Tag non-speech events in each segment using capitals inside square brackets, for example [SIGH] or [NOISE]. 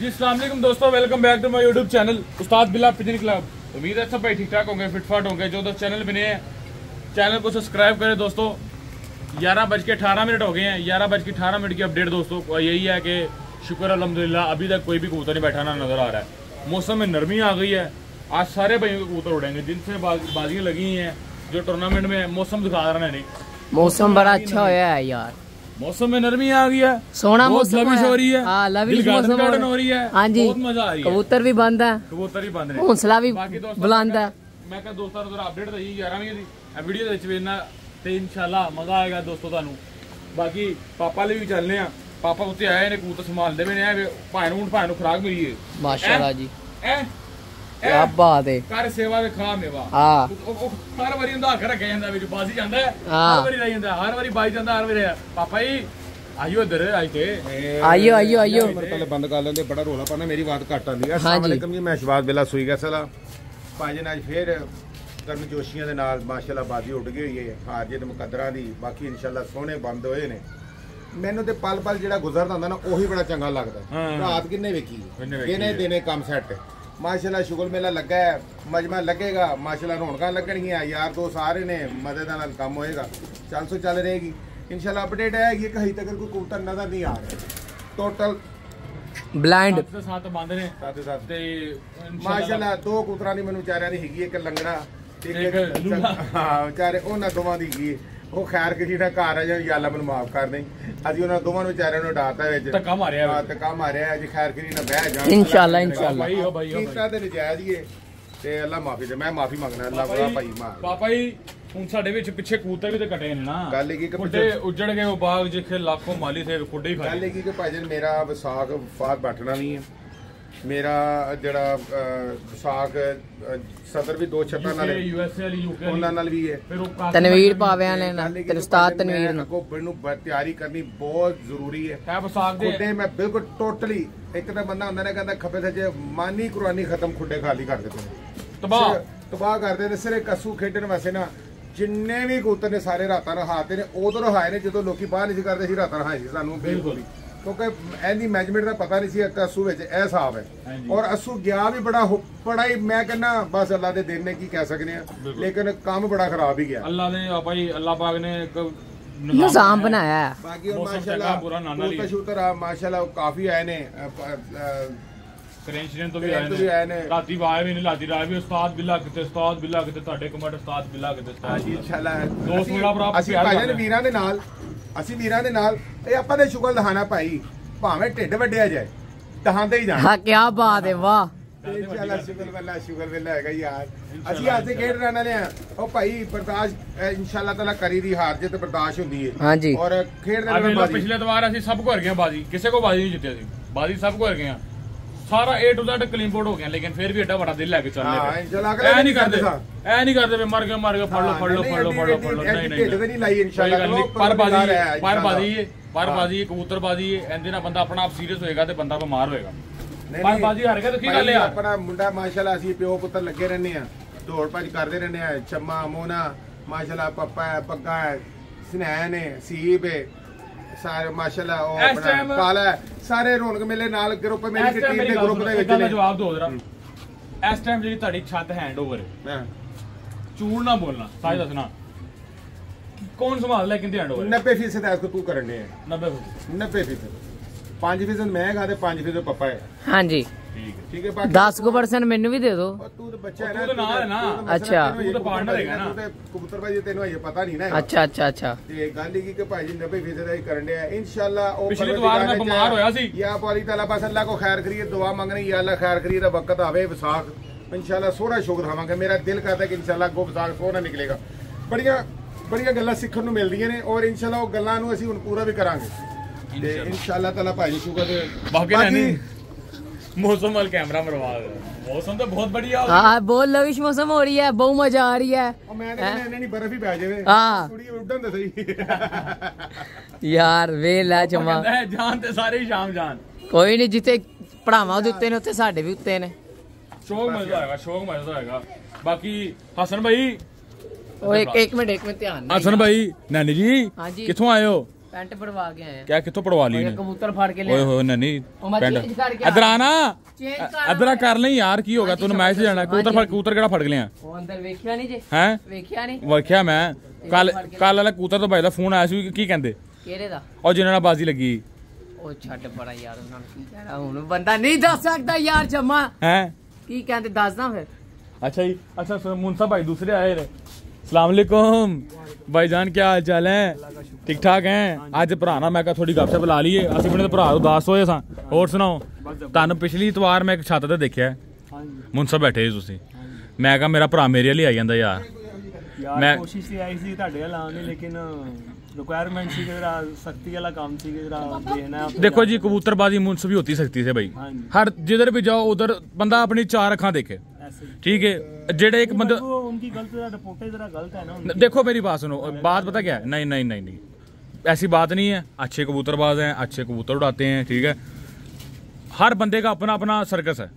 जी अस्सलाम दोस्तों welcome back to my YouTube channel उस्ताद बिला पिजन क्लब। उम्मीद है सब भाई ठीक ठाक होंगे फिटफाट होंगे, जो दोस्त चैनल बने हैं चैनल को सब्सक्राइब करें दोस्तों। ग्यारह बज के अठारह मिनट हो गए हैं, ग्यारह बज के अठारह मिनट की अपडेट दोस्तों यही है कि शुक्र अलहमदिल्ला अभी तक कोई भी कबूतर नहीं बैठाना नज़र आ रहा है। मौसम में नरमी आ गई है, आज सारे भाइयों के कबूतर उड़ेंगे, जिनसे बाज- बाजियाँ लगी हैं, जो टूर्नामेंट में मौसम दिखा रहा है नहीं। मौसम बड़ा अच्छा होया है यार। मौसम में नरमी आ गई है सोना बहुत मौसम लविश है। हो रही है हाँ, लविश दिल गार्डन मौसम गार्डन हो हो रही है हाँ जी बहुत मजा आ रही है कबूतर भी बंद है ਕਬੂਤਰ ਹੀ ਬੰਦ ਨੇ ਹੌਸਲਾ ਵੀ ਬਾਕੀ ਦੋਸਤੋ ਬੁਲੰਦ ਹੈ ਮੈਂ ਕਿਹਾ ਦੋਸਤਾਂ ਨੂੰ ਜ਼ਰਾ ਅਪਡੇਟ ਦਈ 11ਵੀਂ ਦੀ ਇਹ ਵੀਡੀਓ ਦੇ ਵਿੱਚ ਵੇਖਣਾ ਤੇ ਇਨਸ਼ਾਅੱਲਾ ਮਜ਼ਾ ਆਏਗਾ ਦੋਸਤੋ ਤੁਹਾਨੂੰ ਬਾਕੀ ਪਾਪਾ ਲਈ ਵੀ ਚੱਲਨੇ ਆ ਪਾਪਾ ਉੱਤੇ ਆਏ ਨੇ ਕਬੂਤਰ ਸੰਭਾਲਦੇ ਵੀ ਨੇ ਐ ਭਾਣ ਨੂੰ ਭਾਣ ਨੂੰ ਖੁਰਾਕ ਮਿਲੀ ਏ ਮਾਸ਼ਾਅੱਲਾ ਜੀ ਐ ਕੀ ਬਾਤ ਹੈ ਕਰ ਸੇਵਾ ਦੇ ਖਾ ਮੇਵਾ। ਹਾਂ। ਹਰ ਵਾਰੀ ਹੁੰਦਾ ਹੱਕ ਰੱਖਿਆ ਜਾਂਦਾ ਵਿੱਚ ਬਾਜ਼ੀ ਜਾਂਦਾ। ਹਰ ਵਾਰੀ ਰਹੀ ਜਾਂਦਾ ਹਰ ਵਾਰੀ ਬਾਜੀ ਜਾਂਦਾ ਹਰ ਵਾਰੀ ਪਾਪਾ ਜੀ ਆਇਓ ਇੱਧਰ ਆਈ ਤੇ। ਆਇਓ ਆਇਓ ਆਇਓ ਮੇਰੇ ਪਹਿਲੇ ਬੰਦ ਕਰ ਲੈਂਦੇ ਬੜਾ ਰੋਲਾ ਪਾਣਾ ਮੇਰੀ ਬਾਤ ਘੱਟ ਆਉਂਦੀ ਹੈ। ਅਸਲਾਮ ਅਲੈਕਮ ਜੀ ਮੈਂ ਸ਼ਵਾਦ ਬਿਲਾ ਸੂਈ ਗਸਲਾ ਭਾਜੀ ਨੇ ਅੱਜ ਫੇਰ ਕਰਮ ਜੋਸ਼ੀਆਂ ਦੇ ਨਾਲ ਮਾਸ਼ਾਅੱਲਾ ਬਾਜ਼ੀ ਉੱਡ ਗਈ ਹੋਈ ਹੈ ਹਾਰ ਜਿੱਤ ਮੁਕੱਦਰਾਂ ਦੀ। ਬਾਕੀ ਇਨਸ਼ਾਅੱਲਾ ਸੋਹਣੇ ਬੰਦ ਹੋਏ ਨੇ। ਮੈਨੂੰ ਤੇ ਪਲ ਪਲ ਜਿਹੜਾ ਗੁਜ਼ਰਦਾ ਹੁੰਦਾ ਨਾ ਉਹੀ ਬੜਾ ਚੰਗਾ ਲੱਗਦਾ। ਰਾਤ ਕਿੰਨੇ ਵੇਖੀ? ਕਿੰਨੇ ਵੇਖੀ ਦਿਨੇ ਹੈ। ਦਿਨੇ ਕੰਮ ਸੈੱਟ ਮਾਸ਼ਾਅੱਲਾ ਸ਼ੁਗਲ ਮੇਲਾ ਲੱਗਾ ਹੈ ਮਜਮਾ ਲੱਗੇਗਾ ਮਾਸ਼ਾਅੱਲਾ ਰੌਣਕਾਂ ਲੱਗਣਗੀਆਂ ਯਾਰ ਦੋ ਸਾਰੇ ਨੇ ਮਦਦ ਨਾਲ ਕੰਮ ਹੋਏਗਾ। ਚੱਲ ਸੋ ਚੱਲ ਰਹੇਗੀ। ਇਨਸ਼ਾਅੱਲਾ ਅਪਡੇਟ ਹੈ ਕਿ ਹਜੇ ਤੱਕ ਕੋਈ ਕਬੂਤਰ ਨਜ਼ਰ ਨਹੀਂ ਆ ਰਿਹਾ। ਟੋਟਲ ਬਲਾਈਂਡ ਸੱਤ ਸੱਤ ਬੰਦ ਨੇ। ਸਾਥੇ ਸਾਥ ਤੇ ਮਾਸ਼ਾਅੱਲਾ ਦੋ ਕਬੂਤਰਾਂ ਦੀ ਮੈਨੂੰ ਵਿਚਾਰਿਆਂ ਦੀ ਹੈਗੀ ਇੱਕ ਲੰਗੜਾ ਤੇ ਇੱਕ। ਹਾਂ ਵਿਚਾਰੇ ਉਹਨਾਂ ਦੋਵਾਂ ਦੀ ਹੈਗੀ ਹੈ। ਉਹ ਖੈਰ ਕਿ ਜਿਹੜਾ ਘਰ ਆ ਜਾਂ ਯਾਲਾ ਮੈਨੂੰ ਮਾਫ ਕਰ ਦੇ ਅਸੀਂ ਉਹਨਾਂ ਦੋਵਾਂ ਨੂੰ ਵਿਚਾਰਿਆਂ ਨੂੰ ਡਾਤਾ ਵਿੱਚ। ਧੱਕਾ ਮਾਰਿਆ। ਹਾਂ ਧੱਕਾ ਮਾਰਿਆ ਅੱਜ ਖੈਰ ਕਰੀ ਨਾ ਬਹਿ ਜਾਣ। ਇਨਸ਼ਾਅੱਲਾ, ਇਨਸ਼ਾਅੱਲਾ। ਭਾਈ ਹੋ ਭਾਈ ਹੋ ਕੀਤਾ ਤੇ ਨਜਾਇਜ਼ ਹੀ ਹੈ ਤੇ ਅੱਲਾ ਮਾਫੀ ਦੇ ਮੈਂ ਮਾਫੀ ਮੰਗਣਾ ਅੱਲਾ ਜੀ- ਭਾਈ ਮਾਰ। ਪਾਪਾ ਜੀ ਹੁਣ ਸਾਡੇ ਵਿੱਚ ਪਿੱਛੇ ਕਬੂਤਰ ਵੀ ਤੇ ਕੱਟੇ ਨੇ ਨਾ। ਗੱਲ ਇਹ ਕੀ ਕਿ ਖੁੱਡੇ ਪਿੱਛੇ- ਉੱਜੜ ਗਏ ਉਹ ਬਾਗ ਜਿੱਥੇ ਲੱਖੋਂ ਮਾਲੀ ਥੇ ਖੁੱਡੇ ਹੀ ਗੱਲ ਖਾਏ ਇਹ ਕੀ ਭਾਜਨ ਮੇਰਾ ਵਿਸਾਖ ਫਾਦ ਬੈਠਣਾ ਨਹੀਂ ਹੈ। ਮੇਰਾ ਜਿਹੜਾ ਵਿਸਾਖ ਸਦਰ ਵੀ ਦੋ ਛੱਤਾਂ ਨਾਲ। ਉਹਨਾਂ ਨਾਲ ਵੀ ਹੈ ਤਨਵੀਰ ਪਾਵਿਆਂ ਨੇ ਨਾ ਗੱਲ ਇਹ ਕਿ ਤੇ ਉਸਤਾਦ ਤਨਵੀਰ ਨੂੰ। ਅੱਗੋਂ ਮੈਨੂੰ ਤਿਆਰੀ ਕਰਨੀ ਬਹੁਤ ਜ਼ਰੂਰੀ ਹੈ। ਹੈ ਵਿਸਾਖ ਦੇ ਖੁੱਡੇ ਮੈਂ ਬਿਲਕੁਲ ਟੋਟਲੀ ਇੱਕ ਤਾਂ ਬੰਦਾ ਹੁੰਦਾ ਨੇ ਕਹਿੰਦਾ ਖੱਬੇ ਸੱਜੇ ਮਾਨੀ ਕੁਰਾਨੀ ਖਤਮ ਖੁੱਡੇ ਖਾਲੀ ਕਰ ਦਿੱਤੇ ਤਬਾਹ। ਤਬਾਹ ਕਰਦੇ ਨੇ ਸਿਰੇ ਕਸੂ ਖੇਡਣ ਵਾਸਤੇ ਨਾ ਜਿੰਨੇ ਵੀ ਕਬੂਤਰ ਨੇ ਸਾਰੇ ਰਾਤਾਂ ਰਹਾਤੇ ਨੇ ਉਦੋਂ ਰਹਾਏ ਨੇ ਜਦੋਂ ਲੋਕੀ ਬਾਹਰ ਨਹੀਂ ਸੀ ਕਰਦੇ ਸੀ ਰਾਤਾਂ ਰਹਾਏ ਸੀ ਸਾਨੂੰ ਬਿਲਕੁਲ ਹੀ। ਕਿਉਂਕਿ ਇਹਦੀ ਮੈਨੇਜਮੈਂਟ ਦਾ ਪਤਾ ਨਹੀਂ ਸੀ ਕਿ ਅਸੂ ਵਿੱਚ ਇਹ ਹਿਸਾਬ ਹੈ। ਔਰ ਅਸੂ ਗਿਆ ਵੀ ਬੜਾ ਬੜਾ ਹੀ ਮੈਂ ਕਹਿੰਦਾ ਬਸ ਅੱਲਾ ਦੇ ਦਿਨ ਨੇ ਕੀ ਕਹਿ ਸਕਦੇ ਆ। ਲੇਕਿਨ ਕੰਮ ਬੜਾ ਖਰਾਬ ਹੀ ਗਿਆ। ਅੱਲਾ ਨੇ ਆ ਭਾਈ ਅੱਲਾ ਪਾਕ ਨੇ ਇੱਕ ਨਿਜ਼ਾਮ ਬਣਾਇਆ। ਹੈ ਬਾਕੀ ਉਹ ਮਾਸ਼ਾਅੱਲਾ ਸ਼ੂਤਰ ਆ ਮਾਸ਼ਾਅੱਲਾ ਉਹ ਕਾਫੀ ਆਏ ਨੇ ਕਰੇਂਸ਼ਰਨ ਤੋਂ ਵੀ ਆਏ ਨੇ। ਰਾਤੀ ਵਾਏ ਵੀ ਨੇ ਰਾਤੀ ਰਾਏ ਵੀ ਉਸਤਾਦ ਬਿੱਲਾ ਕਿਤੇ ਉਸਤਾਦ ਬਿੱਲਾ ਕਿਤੇ ਤੁਹਾਡੇ ਕਮੈਂਟ ਉਸਤਾਦ ਬਿੱਲਾ ਕਿਤੇ ਉਸਤਾਦ ਹਾਂਜੀ ਇਨਸ਼ਾਅੱਲਾ ਦੋਸਤ ਬੜਾ ਭਰਾ ਅਸੀਂ ਦੇ ਵੀਰਾਂ ਦੇ ਨਾਲ ਅਸੀਂ ਵੀਰਾਂ ਦੇ ਨਾਲ ਇਹ ਆਪਾਂ ਦੇ ਸ਼ੁਗਲ ਦਹਾਨਾ ਭਾਈ ਭਾਵੇਂ ਢਿੱਡ ਵੱਡਿਆ ਜਾਏ ਦਹਾਂਦੇ ਹੀ ਜਾਣਾ। ਹਾਂ ਕੀ ਬਾਤ ਹੈ ਵਾਹ। ਤੇ ਇਨਸ਼ਾਅੱਲਾ ਸ਼ੁਗਲ ਵੱਲਾ ਸ਼ੁਗਲ ਵੱਲਾ ਹੈਗਾ ਯਾਰ। ਅਸੀਂ ਅੱਜ ਖੇਡ ਰਹਿਣ ਵਾਲੇ ਆ ਉਹ ਭਾਈ ਬਰਦਾਸ਼ਤ ਇਨਸ਼ਾਅੱਲਾ ਤਾਲਾ ਕਰੀ ਦੀ ਹਾਰ ਜਿੱਤ ਬਰਦਾਸ਼ਤ ਹੁੰਦੀ ਹੈ ਹਾਂਜੀ। ਔਰ ਖੇਡ ਦੇ ਆ ਵੇਖ ਨਾਲ ਲਓ ਬਾਜੀ। ਪਿਛਲੇ ਦਵਾਰ ਅਸੀਂ ਸਭ ਗਏ ਬਾਜੀ। ਕਿਸੇ ਕੋ ਬਾਜੀ ਨਹੀਂ ਜਿੱਤਿਆ ਸੀ ਬਾਜੀ ਸਭ ਹਰ ਗਏ ਆ ਸਾਰਾ A to Z clean board ਹੋ ਗਿਆ ਲੇਕਿਨ ਫਿਰ ਵੀ ਐਡਾ ਵੱਡਾ ਦਿਲ ਲੈ ਕੇ ਚੱਲਦੇ ਹਾਂ, ਐ ਨਹੀਂ ਕਰਦੇ ਐ ਨਹੀਂ ਕਰਦੇ ਵੀ ਮਰ ਗਏ ਮਰ ਗਏ ਫੜ ਲਓ ਫੜ ਲਓ ਫੜ ਲਓ ਫੜ ਲਓ ਫੜ ਲਓ ਨਹੀਂ ਢਿੱਡ ਨਹੀਂ ਨਹੀਂ ਲਾਈ ਇਨਸ਼ਾਅੱਲਾ ਨਹੀਂ, ਪਰ ਬਾਜੀ ਪਰ। ਬਾਜੀ ਪਰ। ਬਾਜੀ ਕਬੂਤਰ ਬਾਜੀ ਇਹਦੇ ਨਾਲ ਬੰਦਾ ਆਪਣਾ ਆਪ ਸੀਰੀਅਸ ਹੋਏਗਾ ਤੇ ਬੰਦਾ ਬਿਮਾਰ ਹੋਏਗਾ ਨਹੀਂ, ਪਰ ਨਹੀਂ। ਬਾਜੀ ਹਾਰ ਗਿਆ ਤਾਂ ਕੀ ਗੱਲ ਯਾਰ ਆਪਣਾ ਮੁੰਡਾ ਮਾਸ਼ਾਅੱਲਾ ਅਸੀਂ ਪਿਓ ਪੁੱਤਰ ਲੱਗੇ ਰਹਿੰਦੇ ਆ ਦੌੜ ਭੱਜ ਕਰਦੇ ਰਹਿੰਦੇ ਆ ਚੰਮਾ ਮੋਨਾ ਮਾਸ਼ਾਅੱਲਾ ਪੱਪਾ ਪੱਗਾ ਹੈ ਸਨੈਨ ਹੈ ਸੀਬ ਹੈ ਸਾਰੇ ਮਾਸ਼ਾਅੱਲਾ ਉਹ ਆਪਣਾ ਕਾਲਾ ਹੈ। ਸਾਰੇ ਰੌਣਕ ਮੇਲੇ ਨਾਲ ਗਰੁੱਪ ਮੇਰੀ ਟੀਮ ਦੇ ਗਰੁੱਪ ਦੇ ਵਿੱਚ ਨੇ। ਜਵਾਬ ਦਿਓ ਜਰਾ। ਇਸ ਟਾਈਮ ਜਿਹੜੀ ਤੁਹਾਡੀ ਛੱਤ ਹੈਂਡਓਵਰ ਹੈ। ਹਾਂ। ਚੂੜ ਨਾ ਬੋਲਣਾ ਸਾਜ ਦੱਸਣਾ ਕੌਣ ਸੰਭਾਲ ਲੈ ਕਿੰਦੇ ਹੈਂਡਓਵਰ 90% ਐਸ ਕੋ ਤੂੰ ਕਰਨ ਦੇ 90 90% 5% ਮੈਂ ਗਾ ਤੇ 5% ਪੱਪਾ ਹੈ। ਹਾਂਜੀ। ਠੀਕ ਹੈ ਠੀਕ ਹੈ ਬਾਕੀ 10% ਮੈਨੂੰ ਵੀ ਦੇ ਦਿਓ ਤੂੰ ਤਾਂ ਬੱਚਾ ਹੈ ਤੂੰ ਤਾਂ ਨਾਲ ਹੈ ਨਾ। ਅੱਛਾ। ਤੂੰ ਤਾਂ partner ਹੈਗਾ ਨਾ। ਕਬੂਤਰ ਭਾਜੀ ਤੈਨੂੰ ਅਜੇ ਪਤਾ ਨਹੀਂ ਨਾ ਅੱਛਾ ਅੱਛਾ ਅੱਛਾ ਤੇ ਗੱਲ ਇਹ ਕੀ ਕਿ ਭਾਈ ਜੀ 90% ਦਾ ਹੀ ਕਰਨ ਡਿਆ ਇਨਸ਼ਾਅੱਲਾ ਉਹ ਪਿਛਲੀ ਪਰਵਰਦੀਗਾਰ ਵਾਰ ਮੈਂ ਬਿਮਾਰ। ਹੋਇਆ ਸੀ। ਯਾ ਪਾਲੀ ਤਾਲਾ ਬਸ ਅੱਲਾ ਕੋ ਖੈਰ ਕਰੀਏ ਦੁਆ ਮੰਗਣੀ ਯਾ ਅੱਲਾ ਖੈਰ ਕਰੀਏ ਦਾ ਵਕਤ ਆਵੇ ਵਿਸਾਖ ਇਨਸ਼ਾਅੱਲਾ ਸੋਹਣਾ ਸ਼ੁਕਰ ਖਾਵਾਂਗੇ ਮੇਰਾ ਦਿਲ ਕਰਦਾ ਕਿ ਇਨਸ਼ਾਅੱਲਾ ਅੱਗੋਂ ਵਿਸਾਖ ਸੋਹਣਾ ਨਿਕਲੇਗਾ ਬੜੀਆਂ ਬੜੀਆਂ ਗੱਲਾਂ ਸਿੱਖਣ ਨੂੰ ਮਿਲਦੀਆਂ ਨੇ ਔਰ ਇਨਸ਼ਾਅੱਲਾ ਉਹ ਗੱਲਾਂ ਨੂੰ ਅਸੀਂ ਹੁਣ ਪੂਰਾ ਵੀ ਕਰਾਂਗੇ ਤੇ ਇਨਸ਼ਾਅੱਲਾ। ਤਾਲਾ ਭਾਈ ਸ਼ੁਕਰ ਦੇ ਬਾਕੀ ਨਹੀਂ मौसम वाल कैमरा मरवा दे मौसम तो बहुत बढ़िया हो ਹਾਂ ਬਹੁਤ ਲਵਿਸ਼ ਮੌਸਮ ਹੋ ਰਹੀ ਹੈ ਬਹੁਤ ਮਜ਼ਾ ਆ ਰਹੀ ਹੈ ਉਹ ਮੈਂ ਤਾਂ ਕਹਿੰਦਾ ਇੰਨੇ ਨਹੀਂ ਬਰਫ਼ ਹੀ ਪੈ ਜਾਵੇ ਹਾਂ। ਕੁੜੀ ਉੱਡਣ ਦੇ ਸਹੀ ਯਾਰ ਵੇ ਲੈ ਚਮਾ कहता है जान ते सारे ही शाम जान ਕੋਈ ਨਹੀਂ ਜਿੱਥੇ ਪੜਾਵਾਂ ਦੇ ਉੱਤੇ ਨੇ ਉੱਥੇ ਸਾਡੇ ਵੀ ਉੱਤੇ ਨੇ शौक मजा आएगा शौक मजा आएगा बाकी हसन भाई ਉਹ ਇੱਕ ਇੱਕ ਮਿੰਟ ਇੱਕ ਮਿੰਟ ਧਿਆਨ ਨਾਲ हसन भाई नैनी जी हाँ जी। ਪੈਂਟ ਪੜਵਾ ਕੇ ਆਇਆ ਕਿਆ ਕਿੱਥੋਂ ਪੜਵਾ ਲਈ ਨੇ ਕਬੂਤਰ ਫੜ ਕੇ ਲਿਆ। ਓਏ ਹੋਏ ਨਹੀਂ ਪੈਂਟ। ਇਧਰ ਆ ਨਾ। ਇਧਰ ਕਰ ਲਈ ਯਾਰ ਕੀ ਹੋਗਾ ਤੈਨੂੰ ਮੈਚ ਜਾਣਾ। ਕਬੂਤਰ ਫੜ ਕਬੂਤਰ ਕਿਹੜਾ ਫੜ ਲਿਆ? ਉਹ ਅੰਦਰ ਵੇਖਿਆ ਨਹੀਂ ਜੇ? ਹੈ? ਵੇਖਿਆ ਨਹੀਂ? ਵੇਖਿਆ ਮੈਂ। ਕੱਲ ਕੱਲ ਵਾਲਾ ਕਬੂਤਰ ਤੋਂ ਬਾਈ ਦਾ ਫੋਨ ਆਇਆ ਸੀ ਕੀ ਕਹਿੰਦੇ? ਕਿਹੜੇ ਦਾ? ਉਹ ਜਿਹਨਾਂ ਨਾਲ ਬਾਜ਼ੀ ਲੱਗੀ। ਉਹ ਛੱਡ ਬੜਾ ਯਾਰ ਉਹਨਾਂ ਨੂੰ ਕੀ ਕਹਿਣਾ? ਹੁਣ ਬੰਦਾ ਨਹੀਂ ਦੱਸ ਸਕਦਾ ਯਾਰ ਜਮਾ। ਹੈ? ਕੀ ਕਹਿੰਦੇ? ਦੱਸਦਾ ਫਿਰ। ਅੱਛਾ ਜੀ ਅੱਛਾ ਮੁੰਸਾ ਭਾਈ ਦੂਸਰੇ ਆਏ ਨੇ। रहे सलाम अलैकुम भाईजान क्या हाल चाल है ठीक ठाक हैं ਅੱਜ ਭਰਾ ਨਾਲ ਮੈਂ ਕਿਹਾ ਥੋੜੀ ਗੱਪਸ਼ਪ ਲਾ ਲਈਏ ਅਸੀਂ ਆਪਣੇ ਭਰਾ ਉਦਾਸ ਹੋਏ ਸਾਂ ਹੋਰ ਸੁਣਾਓ ਤੁਹਾਨੂੰ ਪਿਛਲੀ ਇਤਵਾਰ ਮੈਂ ਇੱਕ ਛੱਤ ਤੇ ਦੇਖਿਆ ਮੁੰਸਾ ਬੈਠੇ ਸੀ ਤੁਸੀਂ ਮੈਂ ਕਿਹਾ ਮੇਰਾ ਭਰਾ ਮੇਰੇ ਲਈ ਆਈ ਜਾਂਦਾ ਯਾਰ ਯਾਰ ਮੈਂ- ਕੋਸ਼ਿਸ਼ ਤੇ ਆਈ ਸੀ ਤੁਹਾਡੇ ਵੱਲ ਆਉਣ ਦੀ ਲੇਕਿਨ ਰਿਕੁਆਇਰਮੈਂਟ ਸੀ ਕਿ ਜਰਾ ਸਖਤੀ ਵਾਲਾ ਕੰਮ ਸੀ ਕਿ ਜਰਾ ਦੇਖਣਾ ਹੈ देखो जी कबूतरबाजी मुंस भी होती सकती है भाई हाँ जी। हर जिधर भी जाओ उधर बंदा अपनी चार अखा देखे ऐसे ठीक है जेड़े एक उनकी गलत रिपोर्टें जरा गलत है ना देखो मेरी बात सुनो बात पता क्या है? नहीं नहीं नहीं नहीं। ऐसी बात नहीं है अच्छे कबूतरबाज हैं अच्छे कबूतर उड़ाते हैं ठीक है? हर बंदे का अपना अपना सर्कस है।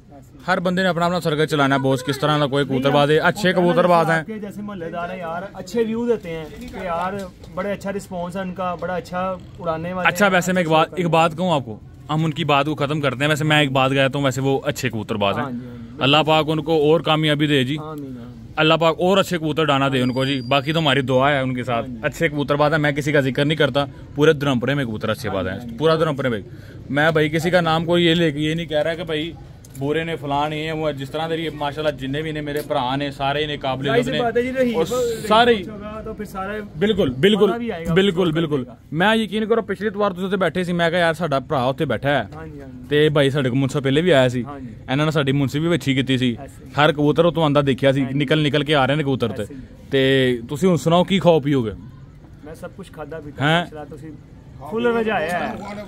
हर बंदे ने अपना अपना सर्कस चलाना है बॉस किस तरह का कोई कबूतरबाज है अच्छे कबूतरबाज हैं। जैसे मोहल्लेदार है यार अच्छे व्यू देते हैं कि यार बड़े अच्छा रिस्पॉन्स है उनका बड़ा अच्छा उड़ाने वाले अच्छा वैसे मैं एक बात एक बात कहूँ आपको हम उनकी बात को खत्म करते हैं वैसे मैं एक बात कहता हूँ वैसे वो अच्छे कबूतरबाज हाँ। हैं हाँ। अल्लाह पाक उनको और कामयाबी दे जी। अल्लाह पाक और अच्छे कबूतर डाना दे उनको जी। बाकी तो हमारी दुआ है उनके साथ। अच्छे कबूतरबाज है मैं किसी का ज़िक्र नहीं करता। पूरे धर्मपुरे में कबूतर अच्छे बात है। पूरा धर्मपुरे में। मैं भाई किसी का नाम कोई ये ले ये नहीं कह रहा कि भाई ਬੂਰੇ ਨੇ ਫਲਾਣ ਇਹ ਉਹ ਜਿਸ ਤਰ੍ਹਾਂ ਦੇ ਮਾਸ਼ਾਅੱਲਾ ਜਿੰਨੇ ਵੀ ਨੇ ਮੇਰੇ ਭਰਾ ਨੇ ਸਾਰੇ ਨੇ ਕਾਬਲੇ ਨੇ ਸਾਰੇ ਬਿਲਕੁਲ ਬਿਲਕੁਲ ਬਿਲਕੁਲ ਬਿਲਕੁਲ। ਮੈਂ ਯਕੀਨ ਕਰੋ ਪਿਛਲੀ ਵਾਰ ਤੁਸੀਂ ਉੱਥੇ ਬੈਠੇ ਸੀ ਮੈਂ ਕਿਹਾ ਯਾਰ ਸਾਡਾ ਭਰਾ ਉੱਥੇ ਬੈਠਾ ਹੈ। ਤੇ ਭਾਈ ਸਾਡੇ ਕੋਲ ਮੁੰਸਾ ਪਹਿਲੇ ਵੀ ਆਇਆ ਸੀ। ਇਹਨਾਂ ਨੇ ਸਾਡੀ ਮੁੰਸੀ ਵੀ ਵਿੱਚੀ ਕੀਤੀ ਸੀ। ਹਰ ਕਬੂਤਰ ਉਹ ਤੋਂ ਆਂਦਾ ਦੇਖਿਆ ਸੀ ਨਿਕਲ ਨਿਕਲ ਕੇ ਆ ਰਹੇ ਨੇ ਕਬੂਤਰ ਤੇ ਤੁਸੀਂ ਹੁਣ ਸੁਣਾਓ ਕੀ ਖਾਓ ਪੀਓਗੇ ਮੈਂ ਸਭ ਕੁਝ ਖਾਦਾ ਪੀਤਾ ਤੁਸੀਂ ਫੁੱਲ ਰਜਾਇਆ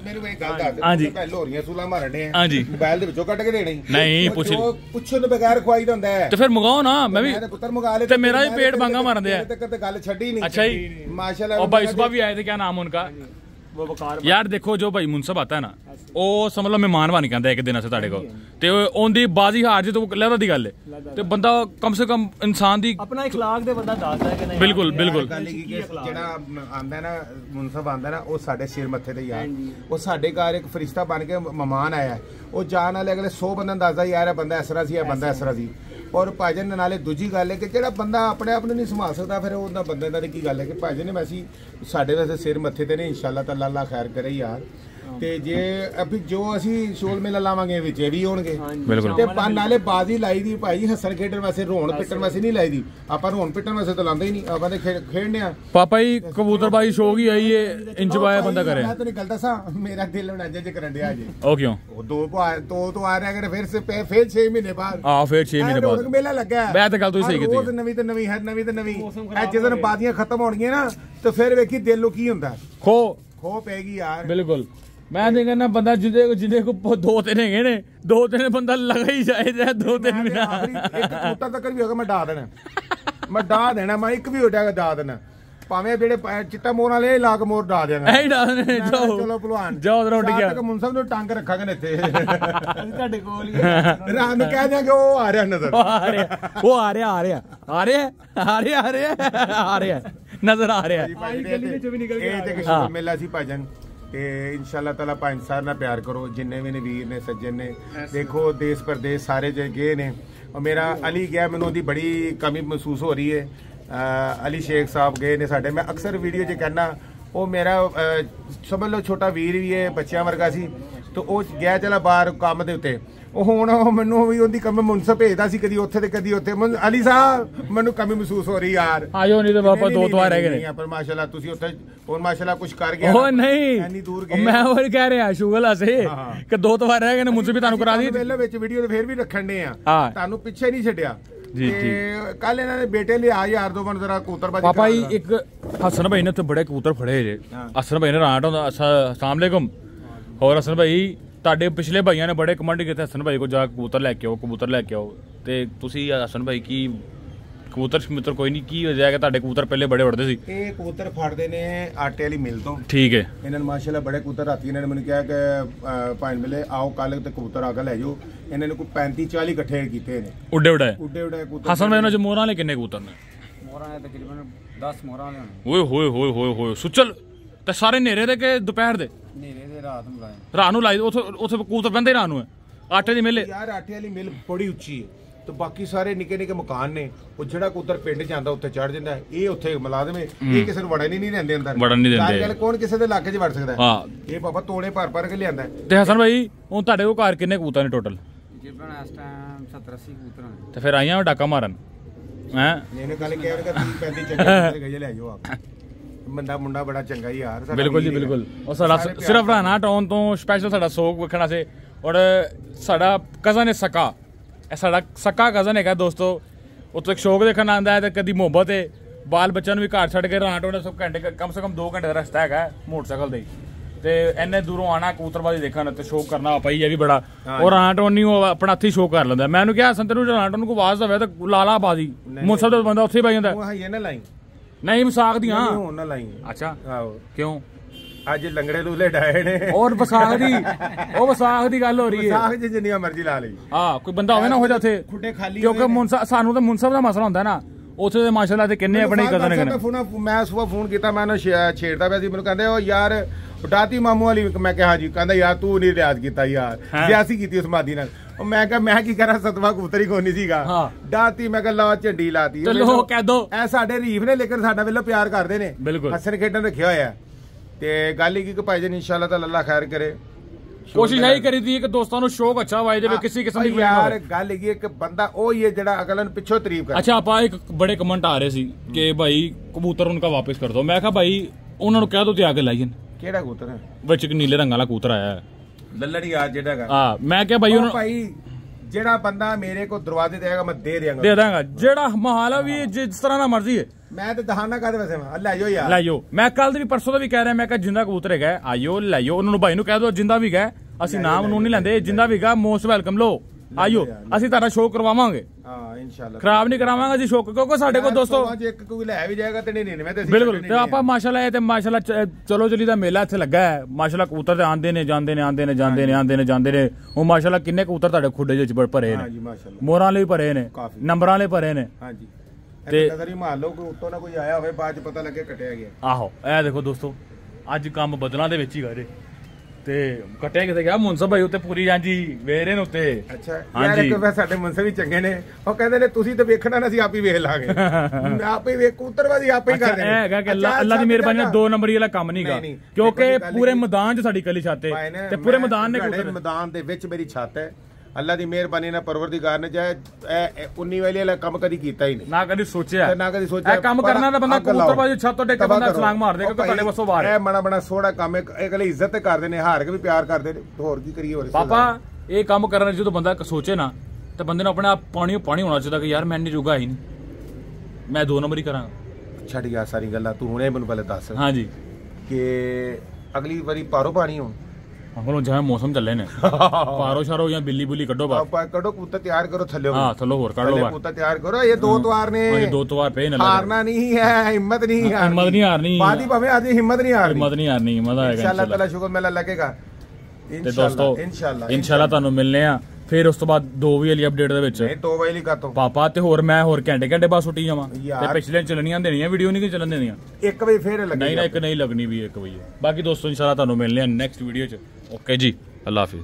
ਮੈਨੂੰ ਇੱਕ ਗੱਲ ਪਹਿਲ ਹੋ ਰਹੀਆਂ ਸੂਲਾ ਮਾਰਨੇ ਆ। ਹਾਂਜੀ। ਮੋਬਾਈਲ ਦੇ ਵਿੱਚੋਂ ਕੱਢ ਕੇ ਦੇਣੀ। ਨਹੀਂ ਪੁੱਛ ਪੁੱਛਣ ਦੇ ਬਗੈਰ ਖਵਾਈ ਦਾ ਹੁੰਦਾ ਹੈ। ਤੇ ਫਿਰ ਮੰਗਾਓ ਨਾ ਮੈਂ ਵੀ ਪੁੱਤਰ ਮੰਗਾ ਲੇ ਤੇ ਮੇਰਾ ਵੀ ਪੇਟ ਬਾਂਗਾ ਮਾਰਦੇ ਆ। ਤੇ ਕਦੇ ਗੱਲ ਛੱਡੀ ਨਹੀਂ। ਅੱਛਾ ਜੀ। ਮਾਸ਼ਾਅੱਲਾ ਉਹ ਭਾਈ ਸੁਭਾ ਵੀ ਆਏ ਤੇ ਕਿਆ ਨਾਮ ਉਹਨਾਂ ਦਾ? वो वकार यार देखो जो भाई मुनसब ਉਹ ਸਮਝ ਮਹਿਮਾਨ ਬਣ ਕੇ ਆਂਦਾ ਇੱਕ ਦਿਨ ਅਸੇ ਤੁਹਾਡੇ ਕੋਲ ਤੇ ਉਹਦੀ ਬਾਜ਼ੀ ਹਾਰ ਜੇ ਤਾਂ ਲਹਿਦਾ ਦੀ ਗੱਲ ਤੇ ਬੰਦਾ ਕਮ ਸੇ ਕਮ ਇਨਸਾਨ ਦੀ ਆਪਣਾ اخلاق ਦੇ ਬੰਦਾ ਦੱਸਦਾ ਹੈ ਕਿ ਨਹੀਂ ਬਿਲਕੁਲ ਬਿਲਕੁਲ ਜਿਹੜਾ ਆਂਦਾ ਨਾ ਮੁਨਸਬ ਆਂਦਾ ਨਾ ਉਹ ਸਾਡੇ ਸਿਰ ਮੱਥੇ ਤੇ ਯਾਰ ਉਹ ਸਾਡੇ ਘਰ ਇੱਕ ਫਰਿਸ਼ਤਾ ਬਣ ਕੇ ਮਹਿਮਾਨ ਆਇਆ ਉਹ ਜਾਣ ਵਾਲੇ ਅਗਲੇ 100 ਬੰਦਿਆਂ ਦੱਸਦਾ ਯਾਰ ਇਹ ਬੰਦਾ ਇਸ ਤਰ੍ਹਾਂ ਸੀ ਇਹ ਬੰਦਾ ਇਸ ਤਰ੍ਹਾਂ ਸੀ ਔਰ ਭਾਜਨ ਨਾਲੇ ਦੂਜੀ ਗੱਲ ਹੈ ਕਿ ਜਿਹੜਾ ਬੰਦਾ ਆਪਣੇ ਆਪ ਨੂੰ ਨਹੀਂ ਸੰਭਾਲ ਸਕਦਾ, ਫਿਰ ਉਹਦਾ ਬੰਦੇ ਦਾ ਕੀ ਗੱਲ ਹੈ ਕਿ ਭਾਜਨ ਨੇ ਵੈਸੀ ਸਾਡੇ ਵੈਸੇ ਸਿਰ ਮੱਥੇ ਤੇ ਨੇ, ਇਨਸ਼ਾਅੱਲਾ ਤਾਲਾ ਅੱਲਾ ਖੈਰ ਕਰੇ ਯਾਰ। ਤੇ ਜੇ ਅਭੀ ਜੋ ਅਸੀਂ ਸ਼ੋਲ ਮੇਲਾ ਲਾਵਾਂਗੇ ਵਿੱਚ ਇਹ ਵੀ ਹੋਣਗੇ। ਬਿਲਕੁਲ। ਤੇ ਪਾ ਨਾਲੇ ਬਾਜ਼ੀ ਲਾਈ ਦੀ ਭਾਈ ਹੱਸਣ ਖੇਡਣ ਵਾਸਤੇ ਰੋਣ ਪਿੱਟਣ ਵਾਸਤੇ ਨਹੀਂ ਲਾਈ ਦੀ। ਆਪਾਂ ਰੋਣ ਪਿੱਟਣ ਵਾਸਤੇ ਤਾਂ ਲਾਉਂਦੇ ਹੀ ਨਹੀਂ ਆਪਾਂ ਤੇ ਖੇਡ- ਖੇਡਨੇ ਆ ਪਾਪਾ ਜੀ ਕਬੂਤਰਬਾਜ਼ੀ ਸ਼ੌਕ ਹੀ ਆਈ ਹੈ ਇੰਜੋਏ ਬੰਦਾ ਕਰੇ। ਮੈਂ ਤੈਨੂੰ ਗੱਲ ਦੱਸਾਂ ਮੇਰਾ ਦਿਲ ਹੁਣ ਅੱਜ ਕਰਨ ਡਿਆ ਜੀ। ਉਹ ਕਿਉਂ? ਉਹ ਦੋ ਦੋ ਤੋਂ ਆ ਰਿਹਾ ਕਿ ਫਿਰ ਸੇ ਫਿਰ 6 ਮਹੀਨੇ ਬਾਅਦ। ਆ ਫਿਰ 6 ਮਹੀਨੇ ਬਾਅਦ। ਮੇਲਾ ਲੱਗਾ। ਮੈਂ ਤਾਂ ਗੱਲ ਤੁਸੀਂ ਸਹੀ ਕੀਤੀ ਰੋਜ਼ ਨਵੀਂ ਤੇ ਨਵੀਂ ਹਰ ਨਵੀਂ ਤੇ ਨਵੀਂ। ਐ ਜਿਸ ਦਿਨ ਬਾਜ਼ੀਆਂ ਖਤਮ ਹੋਣਗੀਆਂ ਨਾ ਤੇ ਫਿਰ ਵੇਖੀ ਦਿਲ ਨੂੰ ਕੀ ਹੁੰਦਾ। ਖੋ। ਖੋ ਪੈਗੀ ਯਾਰ। ਬਿਲਕੁਲ। ਮੈਂ ਤੇ ਕਹਿੰਦਾ ਬੰਦਾ ਜਿਹਦੇ ਜਿਹਦੇ ਕੋ ਦੋ ਤਿੰਨ ਹੈਗੇ ਨੇ ਦੋ ਤਿੰਨ ਬੰਦਾ ਲਗਾ ਹੀ ਜਾਏ ਦੋ ਤਿੰਨ ਆਖਰੀ ਇੱਕ ਕਬੂਤਰ ਤੱਕ ਵੀ ਹੋਗਾ ਮੈਂ ਡਾ ਦੇਣਾ। ਮੈਂ ਡਾ ਦੇਣਾ ਮੈਂ ਇੱਕ ਵੀ ਉੱਡਿਆ ਡਾ ਦੇਣਾ। ਭਾਵੇਂ ਜਿਹੜੇ ਚਿੱਟਾ ਮੋਰ ਵਾਲੇ ਲਾ ਕੇ ਮੋਰ ਡਾ ਦੇਣਾ। ਐ ਕਿਹਾ ਜਾਓ। ਚਲੋ ਭਲਵਾਨ। ਜਾਓ ਰੋਟੀ ਗਿਆ ਤੱਕ ਮੁੰਸਬ ਨੂੰ ਟੰਗ ਰੱਖਾਂਗੇ ਨੇ ਇੱਥੇ। ਤੁਹਾਡੇ ਕੋਲ ਹੀ ਰਾਤ ਨੂੰ ਕਹਿ ਦਿਆਂਗੇ ਉਹ ਆ ਰਿਹਾ ਨਜ਼ਰ। ਉਹ ਆ ਰਿਹਾ ਉਹ ਆ ਰਿਹਾ ਆ ਰਿਹਾ। ਆ ਰਿਹਾ ਆ ਰਿਹਾ ਆ ਰਿਹਾ ਆ ਰਿਹਾ। ਨਜ਼ਰ ਆ ਰਿਹਾ। ਇਹ ਤੇ। ਕਿਸ਼ੋਰ ਮੇਲਾ ਸੀ ਭਾਜਨ ਤੇ ਇਨਸ਼ਾਅੱਲਾ ਤਾਲਾ ਭਾਈ ਸਾਹਿਬ ਨਾਲ ਪਿਆਰ ਕਰੋ ਜਿੰਨੇ ਵੀ ਨੇ ਵੀਰ ਨੇ ਸੱਜਣ ਨੇ। ਦੇਖੋ ਦੇਸ਼ ਪਰਦੇਸ ਸਾਰੇ ਜੇ ਗਏ ਨੇ। ਔਰ ਮੇਰਾ ਅਲੀ ਗਿਆ ਮੈਨੂੰ ਉਹਦੀ ਬੜੀ ਕਮੀ ਮਹਿਸੂਸ ਹੋ ਰਹੀ ਹੈ। ਅਲੀ ਸ਼ੇਖ ਸਾਹਿਬ ਗਏ ਨੇ ਸਾਡੇ। ਮੈਂ ਅਕਸਰ ਵੀਡੀਓ 'ਚ ਕਹਿੰਦਾ ਉਹ ਮੇਰਾ ਸਮਝ ਲਓ ਛੋਟਾ ਵੀਰ ਵੀ ਹੈ ਬੱਚਿਆਂ ਵਰਗਾ ਸੀ। ਤੇ ਉਹ ਗਿਆ ਚਲਾ ਬਾਹਰ ਕੰਮ ਦੇ ਉੱਤੇ। ਉਹ ਹੁਣ ਉਹ ਮੈਨੂੰ ਵੀ ਉਹਦੀ ਕਮੀ ਮੁਨਸਬ ਭੇਜਦਾ ਸੀ ਕਦੀ ਉੱਥੇ ਤੇ ਕਦੀ ਉੱਥੇ। ਅਲੀ ਸਾਹਿਬ ਮੈਨੂੰ ਕਮੀ ਮਹਿਸੂਸ ਹੋ ਰਹੀ ਯਾਰ। ਆਇਓ ਨਹੀਂ ਤੇ ਨਹੀਂ, ਦੋ ਰਹਿ ਨਹੀਂ, ਗਏ ਨਹੀਂ, ਨੇ ਪਰ ਮਾਸ਼ਾਅੱਲਾ ਤੁਸੀਂ ਉੱਥੇ ਹੋਰ ਮਾਸ਼ਾਅੱਲਾ ਕੁਝ ਕਰ ਗਿਆ ਉਹ ਇੰਨੀ ਨਹੀਂ ਦੂਰ ਉਹ ਗਏ। ਮੈਂ ਉਹ ਕਹਿ ਰਿਹਾ ਸ਼ੁਗਲ ਅਸੇ ਹਾਂ। ਕਿ ਦੋ ਤਵਾਰ ਰਹਿ ਗਏ ਨੇ ਮੁੰਸੇ ਵੀ ਤੁਹਾਨੂੰ ਕਰਾ ਦੀ ਵੇਲੇ ਵਿੱਚ ਵੀਡੀਓ ਤੇ ਫੇਰ ਵੀ ਰੱਖਣ ਦੇ ਆ। ਤੁਹਾਨੂੰ ਪਿੱਛੇ ਨਹੀਂ ਛੱਡਿਆ। ਜੀ, ਤੇ ਕੱਲ ਇਹਨਾਂ ਨੇ ਬੇਟੇ ਲਈ ਆ ਯਾਰ ਦੋ ਬਣ ਜ਼ਰਾ ਕੂਤਰਬਾਜੀ ਪਾਪਾ ਜੀ ਇੱਕ ਹਸਨ ਭਾਈ ਨੇ ਉੱਥੇ ਬੜੇ ਕਬੂਤਰ ਫੜੇ ਜੇ। ਹਸਨ ਭਾਈ ਨੇ ਰਾਟ ਹੁੰਦਾ ਅਸਲਾਮ ਅਲੈਕੁਮ। ਹੋਰ ਹਸਨ ਭਾਈ ਤੁਹਾਡੇ ਪਿਛਲੇ ਭਾਈਆਂ ਨੇ ਬੜੇ ਕਮੈਂਟ ਕੀਤੇ ਹਸਨ ਭਾਈ ਕੋ ਜਾ ਕਬੂਤਰ ਲੈ ਕੇ ਆਓ ਕਬੂਤਰ ਲੈ ਕੇ ਆਓ। ਤੇ ਤੁਸੀਂ ਹਸਨ ਭਾਈ ਕੀ ਕਬੂਤਰ ਸ਼ਮੂਤਰ ਕੋਈ ਨਹੀਂ ਕੀ ਹੋ ਜਾਏਗਾ ਤੁਹਾਡੇ ਕਬੂਤਰ ਪਹਿਲੇ ਬੜੇ ਵੜਦੇ ਸੀ? ਇਹ ਕਬੂਤਰ ਫੜਦੇ ਨੇ ਆਟੇ ਵਾਲੀ ਮਿਲ ਤੋਂ। ਠੀਕ ਹੈ। ਇਹਨਾਂ ਨੇ ਮਾਸ਼ਾਅੱਲਾ ਬੜੇ ਕਬੂਤਰ ਰਾਤੀ ਇਹਨਾਂ ਨੇ ਮੈਨੂੰ ਕਿਹਾ ਕਿ ਭਾਈ ਮਿਲੇ ਆਓ ਕੱਲ ਤੇ ਕਬੂਤਰ ਆ ਕੇ ਲੈ ਜਾਓ। ਇਹਨਾਂ ਨੇ ਕੋਈ 35 40 ਇਕੱਠੇ ਕੀਤੇ ਨੇ। ਉੱਡੇ ਉੱਡੇ ਉੱਡੇ ਉੱਡੇ ਕਬੂਤਰ। ਹਸਨ ਭਾਈ ਉਹਨਾਂ ਚ ਮੋਰਾਂ ਵਾਲੇ ਕਿੰਨੇ ਕਬੂਤਰ ਨੇ? ਮੋਹਰਾਂ ਦੇ ਤਕਰੀਬਨ 10 ਮੋਹਰਾਂ ਲਿਆਉਣੇ ਓਏ ਹੋਏ ਹੋਏ ਹੋਏ ਹੋਏ ਸੁਚਲ। ਤੇ ਸਾਰੇ ਨੇਰੇ ਦੇ ਕਿ ਦੁਪਹਿਰ ਦੇ? ਨੇਰੇ ਦੇ ਰਾਤ ਨੂੰ ਲਾਏ। ਰਾਤ ਨੂੰ ਲਾਈ ਉੱਥੇ ਉੱਥੇ ਕਬੂਤਰ ਬੰਦੇ ਰਾਤ ਨੂੰ ਹੈ ਆਟੇ ਦੀ ਮਿਲੇ ਯਾਰ ਆਟੇ ਵਾਲੀ ਮਿਲ ਬੜੀ ਉੱਚੀ ਹੈ। ਤੇ ਬਾਕੀ ਸਾਰੇ ਨਿੱਕੇ ਨਿੱਕੇ ਮਕਾਨ ਨੇ। ਉਹ ਜਿਹੜਾ ਕਬੂਤਰ ਪਿੰਡ ਜਾਂਦਾ ਉੱਥੇ ਚੜ ਜਾਂਦਾ। ਇਹ ਉੱਥੇ ਮੁਲਾਜ਼ਮ ਇਹ ਕਿਸੇ ਨੂੰ ਵੜਨ ਹੀ ਨਹੀਂ ਦਿੰਦੇ ਅੰਦਰ। ਵੜਨ ਨਹੀਂ ਦਿੰਦੇ। ਗੱਲ ਕੌਣ ਕਿਸੇ ਦੇ ਇਲਾਕੇ 'ਚ ਵੜ ਸਕਦਾ ਹੈ? ਇਹ ਬਾਬਾ ਤੋੜੇ ਭਰ ਭਰ ਕੇ ਲਿਆਂਦਾ। ਤੇ ਹਸਨ ਭਾਈ ਹੁਣ ਤੁਹਾਡੇ ਕੋਲ ਘਰ ਕਿੰਨੇ ਕਬੂਤਰ ਨੇ ਟੋਟਲ ਜਿਬਨ ਇਸ ਟਾਈਮ 70 80 ਕਬੂਤਰ ਨੇ। ਤੇ ਫਿਰ ਆਈਆਂ ਵਾਂ ਡਾਕਾ ਮਾਰਨ? ਹੈ? ਇਹਨੇ ਕੱਲ ਕਿਹਾ ਕਿ ਤੁਸੀਂ ਪੈਂਦੀ ਚੰਗੇ ਗਏ ਲੈ ਜਾਓ ਆਪ। ਬੰਦਾ ਮੁੰਡਾ ਬੜਾ ਚੰਗਾ ਯਾਰ ਸਾਡਾ ਬਿਲਕੁਲ ਜੀ ਬਿਲਕੁਲ। ਉਹ ਸਾਡਾ ਸਿਰਫ ਰਾਣਾ ਟਾਊਨ ਤੋਂ ਸਪੈਸ਼ਲ ਸਾਡਾ ਸੋਗ ਵੇਖਣਾ ਸੀ। ਔਰ ਸਾਡਾ ਕਜ਼ਨ ਹੈ ਸਕਾ। ਇਹ ਸਾਡਾ ਸਕਾ ਕਜ਼ਨ ਹੈਗਾ ਦੋਸਤੋ। ਉੱਥੇ ਇੱਕ ਸ਼ੌਕ ਦੇਖਣ ਆਉਂਦਾ ਹੈ ਤੇ ਕਦੀ ਮੁਹੱਬਤ ਹੈ। ਬਾਲ ਬੱਚਿਆਂ ਨੂੰ ਵੀ ਘਰ ਛੱਡ ਕੇ ਰਾਣਾ ਟਾਊਨ ਸਭ ਘੰਟੇ ਕਮ ਸੇ ਕਮ 2 ਘੰਟੇ ਦਾ ਰਸਤਾ ਹੈਗਾ ਮੋਟਰਸਾਈਕਲ ਹੀ। ਤੇ ਇੰਨੇ ਦੂਰੋਂ ਆਣਾ ਕਬੂਤਰਬਾਜ਼ੀ ਦੇਖਣ ਤੇ ਸ਼ੌਕ ਕਰਨਾ ਪਈ ਹੈ ਵੀ ਬੜਾ। ਔਰ ਰਾਣਾ ਉਹ ਆਪਣਾ ਹੱਥੀ ਸ਼ੌਕ ਕਰ ਲੈਂਦਾ। ਮੈਨੂੰ ਕਿਹਾ ਸੰਤ ਨੂੰ ਰਾਣਾ ਟਾਊਨ ਨੂੰ ਕੋਈ ਆਵਾਜ਼ ਦਵੇ ਤਾਂ ਲਾਲਾ ਬਾਜ਼ੀ ਮੁਸਲ ਦਾ ਬੰਦਾ ਉੱਥੇ ਹੀ ਬੈ ਜਾਂਦਾ। ਉਹ ਹਾਂ ਨਾ ਲਾਈ ਨਹੀਂ ਮਸਾਕ ਦੀਆਂ। ਨਹੀਂ ਹੁਣ ਨਾ ਲਾਈ ਅੱਛਾ। ਆਹੋ। ਕਿਉਂ? ਅੱਜ ਲੰਗੜੇ ਲੂਲੇ ਡਾਏ ਨੇ। ਔਰ ਵਿਸਾਖ ਦੀ ਉਹ ਵਿਸਾਖ ਦੀ ਗੱਲ ਹੋ ਰਹੀ ਹੈ ਸਾਖ ਚ ਜਿੰਨੀਆਂ ਮਰਜ਼ੀ ਲਾ ਲਈ। ਹਾਂ ਕੋਈ ਬੰਦਾ ਹੋਵੇ ਨਾ ਹੋ ਜਾ ਉੱਥੇ। ਖੁੱਡੇ ਖਾਲੀ ਕਿਉਂਕਿ। ਮੁਨਸਾ ਸਾਨੂੰ ਤਾਂ ਮੁਨਸਬ ਦਾ ਮਸਲਾ ਹੁੰਦਾ ਨਾ। ਉੱਥੇ ਦੇ ਮਾਸ਼ਾਅੱਲਾ ਤੇ ਕਿੰਨੇ ਆਪਣੇ ਕਦਨ ਮੈਂ ਨੇ ਫੋਨ ਮੈਂ ਸਵੇਰ ਫੋਨ ਕੀਤਾ ਮੈਂ ਉਹਨੂੰ ਛੇੜਦਾ ਪਿਆ ਸੀ। ਮੈਨੂੰ ਕਹਿੰਦੇ ਉਹ ਯਾਰ ਉਡਾਤੀ ਮਾਮੂ ਵਾਲੀ। ਮੈਂ ਕਿਹਾ ਜੀ ਕਹਿੰਦਾ ਯਾਰ ਤੂੰ ਨਹੀਂ ਰਿਆਜ਼ ਕੀਤਾ ਯਾਰ? ਸਿਆਸੀ ਕੀਤੀ ਉਸ ਮਾਦੀ ਨਾਲ। ਉਹ ਮੈਂ ਕਿਹਾ ਮੈਂ ਕੀ ਕਰਾਂ ਸਤਵਾ ਕਬੂਤਰੀ ਕੋਈ ਨਹੀਂ ਸੀਗਾ। ਹਾਂ। ਡਾਤੀ ਮੈਂ ਕਿਹਾ ਲਾ ਝੰਡੀ ਲਾਤੀ। ਤੇ ਲੋ ਕਹਿ ਦੋ। ਐ ਸਾਡੇ ਰੀਫ ਨੇ ਲੇਕਿਨ ਸਾਡਾ ਵੱਲੋਂ ਪਿਆਰ ਕਰਦੇ ਨੇ। ਬਿਲਕੁਲ। ਹੱਸਣ ਖੇਡਣ ਰੱਖਿਆ ਹੋਇਆ। ਹੈ। ਤੇ ਗੱਲ ਹੀ ਕੀ ਕਿ ਭਾਈ ਜੀ ਇਨਸ਼ਾਅੱਲਾ ਤਾਂ ਅੱਲਾ ਖੈਰ ਕਰੇ। ਕੋਸ਼ਿਸ਼ ਇਹੀ ਕਰੀਦੀ ਕਿ ਦੋਸਤਾਂ ਨੂੰ ਸ਼ੌਕ ਅੱਛਾ ਵਾਏ ਜਾਵੇ ਕਿਸੇ ਕਿਸਮ ਦੀ ਯਾਰ। ਗੱਲ ਹੈਗੀ ਹੈ ਕਿ ਬੰਦਾ ਉਹ ਹੀ ਹੈ ਜਿਹੜਾ ਅਗਲੇ ਨੂੰ ਪਿੱਛੋਂ ਤਾਰੀਫ ਕਰਦਾ ਅੱਛਾ ਆਪਾਂ ਇੱਕ ਬੜੇ ਕਮੈਂਟ ਆ ਰਹੇ ਸੀ ਕਿ ਭਾਈ ਕਬੂਤਰ ਉਨਕਾ ਵਾਪਸ ਕਰ ਦੋ। ਮੈਂ ਕਿਹਾ ਭਾਈ ਉਹਨਾਂ ਨੂੰ ਕਹਿ ਦੋ ਤੇ ਆ ਕੇ ਲਾਈਨ ਕਿਹੜਾ ਕਬੂਤਰ? ਹੈ ਵਿੱਚ ਇੱਕ ਨੀਲੇ ਰੰਗ ਵਾਲਾ ਕਬੂਤਰ ਆਇਆ ਹੈ। ਲੱਲੜੀ ਆ ਜਿਹੜਾ ਹੈਗਾ। ਆ ਮੈਂ ਕਿਹਾ ਭਾਈ ਉਹ ਉਹਨਾਂ ਭਾਈ ਜਿਹੜਾ ਬੰਦਾ ਮੇਰੇ ਕੋ ਦਰਵਾਜ਼ੇ ਤੇ ਆਏਗਾ ਮੈਂ ਦੇ ਦਿਆਂਗਾ। ਦੇ ਦਾਂਗਾ ਜਿਹੜਾ ਮਹਾਲਾ ਵੀ ਜਿਸ ਤਰ੍ਹਾਂ ਦਾ ਮਰਜ਼ੀ ਹੈ। ਮੈਂ ਤੇ ਦਹਾਨਾ ਕਾਦੇ ਵੈਸੇ ਮੈਂ ਲੈ ਜਾਓ ਯਾਰ। ਲਾਇਓ ਮੈਂ ਕੱਲ ਦੇ ਵੀ ਪਰਸੋਂ ਦਾ ਵੀ ਕਹਿ ਰਿਹਾ ਮੈਂ ਕਿਹਾ ਜਿੰਦਾ ਕਬੂਤਰ ਹੈਗਾ ਆਇਓ ਲਾਇਓ ਉਹਨਾਂ ਨੂੰ ਭਾਈ ਨੂੰ ਕਹਿ ਦਿਓ ਜਿੰਦਾ ਵੀ ਹੈਗਾ ਅਸੀਂ ਨਾਮ ਨੂੰ ਨਹੀਂ ਲੈਂਦੇ ਜਿੰਦਾ ਵੀ ਹੈਗਾ ਮੋਸਟ ਵੈਲਕਮ ਲੋ ਆਇਓ ਅਸੀਂ ਤੁਹਾਡਾ ਸ਼ੋਅ ਕਰਵਾਵਾਂਗੇ। ਹਾਂ ਇਨਸ਼ਾਅੱਲਾ। ਖਰਾਬ ਨਹੀਂ ਕਰਾਵਾਂਗੇ ਜੀ ਸ਼ੋਅ ਕਿਉਂਕਿ ਸਾਡੇ ਕੋਲ ਦੋਸਤੋ ਜੇ ਇੱਕ ਕੋਈ ਲੈ ਵੀ ਜਾਏਗਾ ਤੇ 99 ਤੇ ਅਸੀਂ ਬਿਲਕੁਲ ਤੇ ਆਪਾਂ ਮਾਸ਼ਾਅੱਲਾ ਇਹ ਤੇ ਮਾਸ਼ਾਅੱਲਾ ਚਲੋ ਚਲੀ ਦਾ ਮੇਲਾ ਇੱਥੇ ਲੱਗਾ ਹੈ ਮਾਸ਼ਾਅੱਲਾ ਕਬੂਤਰ ਤੇ ਆਂਦੇ ਨੇ ਜਾਂਦੇ ਨੇ ਆਂਦੇ ਨੇ ਜਾਂਦੇ ਨੇ ਆਂਦੇ ਨੇ ਜਾਂਦੇ ਨੇ। ਉਹ ਮਾਸ਼ਾਅੱਲਾ ਕਿੰਨੇ ਕਬੂਤਰ ਤੁਹਾਡੇ ਖੁੱਡੇ ਵਿੱਚ ਭਰੇ ਹਾਂ ਨੇ? ਜੀ ਮਾਸ਼ਾਅੱਲਾ। ਮੋਰਾਂ ਲਈ ਭਰੇ ਨੇ ਕਾਫੀ। ਨੰਬਰਾਂ ਲਈ ਭਰੇ ਨੇ। ਹਾਂ ਜੀ ਤੇ- ਨਜ਼ਰ ਹੀ ਮਾਰ ਲਓ ਕੋਈ ਉੱਤੋਂ ਨਾ ਕੋਈ ਆਇਆ ਹੋਵੇ ਬਾਅਦ ਚ ਪਤਾ ਲੱਗੇ ਕਟਿਆ ਗਿਆ। ਆਹੋ ਇਹ ਦੇਖੋ ਦੋਸਤੋ ਅੱਜ ਕੰਮ ਬਦਲਾਂ ਦੇ ਵਿੱਚ ਹੀ ਗਏ ਤੇ ਕੱਟਿਆ ਕਿਤੇ ਗਿਆ ਮੁੰਸਬ ਭਾਈ ਉੱਤੇ ਪੂਰੀ ਜਾਂਜੀ ਵੇਰੇ ਨੇ ਉੱਤੇ। ਅੱਛਾ ਯਾਰ ਇੱਕ ਵਾਰ ਸਾਡੇ ਮੁੰਸੇ ਵੀ ਚੰਗੇ ਨੇ। ਉਹ ਕਹਿੰਦੇ ਨੇ ਤੁਸੀਂ ਤੇ ਵੇਖਣਾ ਨਾ ਅਸੀਂ ਆਪ ਹੀ ਵੇਖ ਲਾਂਗੇ। [LAUGHS] ਆਪੇ ਹੀ ਵੇਖ ਕੂਤਰਬਾਜ਼ੀ ਆਪੇ ਹੀ ਕਰਦੇ ਇਹ ਹੈਗਾ ਕਿ ਅੱਲਾ ਦੀ ਮਿਹਰਬਾਨੀ ਨਾਲ ਦੋ ਨੰਬਰੀ ਵਾਲਾ ਕੰਮ ਨਹੀਂਗਾ ਨਹੀਂ, ਨਹੀਂ। ਕਿਉਂਕਿ ਪੂਰੇ ਮੈਦਾਨ 'ਚ ਸਾਡੀ ਕਲੀ ਛੱਤ ਤੇ ਪੂਰੇ ਮੈਦਾਨ ਨੇ ਮੈਦਾਨ ਦੇ ਵਿੱਚ ਮੇਰੀ ਛੱਤ ਹੈ। ਅੱਲਾ ਦੀ ਮਿਹਰਬਾਨੀ ਨਾਲ ਪਰਵਰਦੀਗਾਰ ਨੇ ਚਾਹੇ ਇਹ- ਇਹ 19 ਵਾਲੀ ਵਾਲਾ ਕੰਮ ਕਦੀ ਕੀਤਾ ਹੀ ਨਹੀਂ। ਨਾ ਕਦੀ ਸੋਚਿਆ। ਤੇ ਨਾ ਕਦੀ ਸੋਚਿਆ। ਇਹ ਕੰਮ ਕਰਨਾ ਤਾਂ ਬੰਦਾ। ਕਬੂਤਰਬਾਜ਼ੀ ਛੱਤ ਤੋਂ ਕੇ ਤਬਾਹ ਬੰਦਾ। ਛਲਾਂਗ ਮਾਰ ਦੇਗਾ ਉਹ ਕਿ ਤੁਹਾਡੇ ਵੱਸੋਂ ਬਾਹਰ ਇਹ ਬੜਾ ਬੜਾ ਸੋਹਣਾ ਕੰਮ ਇਹ ਅਗਲੇ ਇੱਜ਼ਤ ਕਰਦੇ ਨੇ ਹਾਰ ਕੇ ਵੀ ਪਿਆਰ ਕਰਦੇ ਨੇ। ਹੋਰ ਕੀ ਕਰੀਏ ਹੋਰ ਪਾਪਾ ਇਹ ਕੰਮ ਕਰਨ ਜਦੋਂ ਬੰਦਾ ਇੱਕ ਸੋਚੇ ਨਾ ਤੇ ਬੰਦੇ ਨੂੰ ਆਪਣੇ ਆਪ ਪਾਣੀ ਪਾਣੀ ਹੋਣਾ ਚਾਹੀਦਾ ਕਿ ਯਾਰ ਮੈਂ ਨਹੀਂ ਜੋਗਾ ਹੀ ਨਹੀਂ। ਮੈਂ ਦੋ ਨੰਬਰ ਹੀ ਕਰਾਂਗਾ। ਛੱਡ ਗਿਆ ਸਾਰੀ ਗੱਲਾਂ ਤੂੰ ਹੁਣੇ ਮੈਨੂੰ ਪਹਿਲੇ ਦੱਸ। ਹਾਂਜੀ। ਕਿ ਅਗਲੀ ਵਾਰੀ ਪਾਰੋ ਪਾਣੀ ਹੁਣ। ਹੁਣ ਜਿਵੇਂ ਮੌਸਮ ਚੱਲੇ ਨੇ ਪਾਰੋ ਸ਼ਾਰੋ ਜਾਂ ਬਿੱਲੀ ਬੁੱਲੀ ਕੱਢੋ ਬਾਹਰ ਆਪਾਂ ਕੱਢੋ ਕਬੂਤਰ ਤਿਆਰ ਕਰੋ ਥੱਲੇ ਹਾਂ ਥੱਲੋ ਹੋਰ ਕੱਢ ਬਾਹਰ ਕਬੂਤਰ ਤਿਆਰ ਕਰੋ ਇਹ ਦੋ ਤਵਾਰ ਨੇ ਹਾਂਜੀ ਦੋ ਤਵਾਰ ਪਏ ਨੇ ਹਾਰਨਾ ਨਹੀਂ ਹੈ ਹਿੰਮਤ ਨਹੀਂ ਹਾਰਨੀ ਹਿੰਮਤ ਨਹੀਂ ਹਾਰਨੀ ਬਾਦੀ ਭਾਵੇਂ ਅੱਜ ਹਿੰਮਤ ਨਹੀਂ ਹਾਰਨੀ ਹਿੰਮਤ ਨਹੀਂ ਹਾਰਨੀ ਹਿੰਮਤ ਆਏਗਾ ਇਨਸ਼ਾਅੱਲਾ ਇਨਸ਼ਾਅੱਲਾ ਤਾਲਾ ਸ਼ੁਕਰ ਮੇਲਾ ਲੱਗੇਗਾ ਤੇ ਦੋਸਤੋ ਇਨਸ਼ਾਅੱਲਾ ਇਨਸ਼ਾਅੱਲਾ ਤੁਹਾਨੂੰ ਮਿਲਨੇ ਆ ਫਿਰ ਉਸ ਤੋਂ ਬਾਅਦ ਦੋ ਵੀ ਵਾਲੀ ਅਪਡੇਟ ਦੇ ਵਿੱਚ ਨਹੀਂ ਦੋ ਵਜੇ ਲਈ ਕਾਤੋਂ ਪਾਪਾ ਤੇ ਹੋਰ ਮੈਂ ਹੋਰ ਘੰਟੇ ਘੰਟੇ ਬਾਅਦ ਛੁੱਟੀ ਜਾਵਾਂ। ਤੇ ਪਿਛਲੇ ਚੱਲਣੀਆਂ ਦੇਣੀਆਂ ਵੀਡੀਓ ਨਹੀਂ ਕਿ ਚੱਲਣ ਦੇਣੀਆਂ 1 ਵਜੇ ਫੇਰ ਲੱਗੇਗਾ ਨਹੀਂ ਨਾ ਇੱਕ ਨਹੀਂ ਲੱਗਣੀ ਵੀ ਇੱਕ ਵਜੇ ਬਾਕੀ ਦੋਸਤੋ ਇਨਸ਼ਾਅੱਲਾ ਤੁਹਾਨੂੰ ਮਿਲਨੇ ਆ ਨੈਕਸਟ ਵੀਡੀਓ ਚ ਓਕੇ ਜੀ ਅੱਲਾ ਹਾਫਿਜ਼